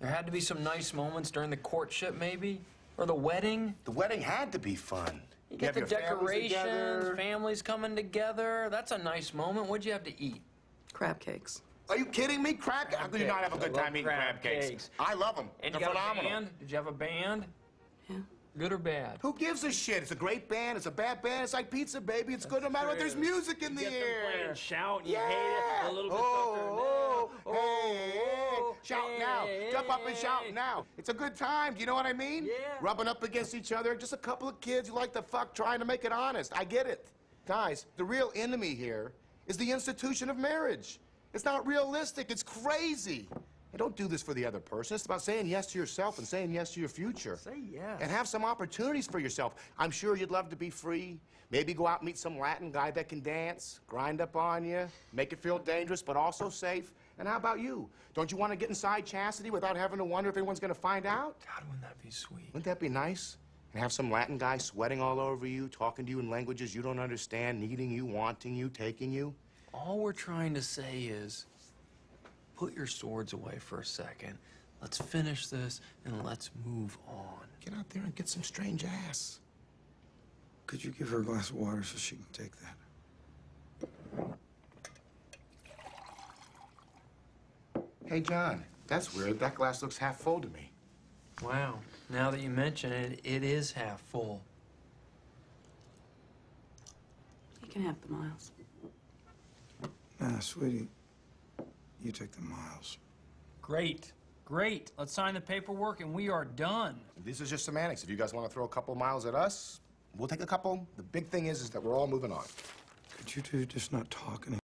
There had to be some nice moments during the courtship, maybe? Or the wedding? The wedding had to be fun. You get the your families decorations, families coming together. That's a nice moment. What'd you have to eat? Crab cakes. Are you kidding me? Crab How could you not have a cakes. good I love time eating crab crab cakes? cakes. I love them. And They're you got phenomenal. a band? Did you have a band? Yeah. Good or bad? Who gives a shit? It's a great band. It's a bad band. It's like pizza, baby. It's good no matter what. There's music in the Get them air. playing shout, and you yeah. hate it. A little bit oh, softer. oh, hey, hey, shout hey, now. hey, Jump up and shout now. It's a good time. Do you know what I mean? Yeah. Rubbing up against each other. Just a couple of kids who like to fuck, trying to make it honest. I get it. Guys, the real enemy here is the institution of marriage. It's not realistic. It's crazy. And don't do this for the other person. It's about saying yes to yourself and saying yes to your future. Say yes. And have some opportunities for yourself. I'm sure you'd love to be free. Maybe go out and meet some Latin guy that can dance, grind up on you, make it feel dangerous, but also safe. And how about you? Don't you want to get inside chastity without having to wonder if anyone's going to find out? God, wouldn't that be sweet? Wouldn't that be nice? And have some Latin guy sweating all over you, talking to you in languages you don't understand, needing you, wanting you, taking you? All we're trying to say is put your swords away for a second. Let's finish this and let's move on. Get out there and get some strange ass. Could you give her a glass of water so she can take that? Hey, John, that's weird. That glass looks half full to me. Wow. Now that you mention it, it is half full. You can have the miles. Nah, sweetie, you take the miles. Great. Great. Let's sign the paperwork and we are done. These are just semantics. If you guys want to throw a couple miles at us, we'll take a couple. The big thing is, is that we're all moving on. Could you two just not talk any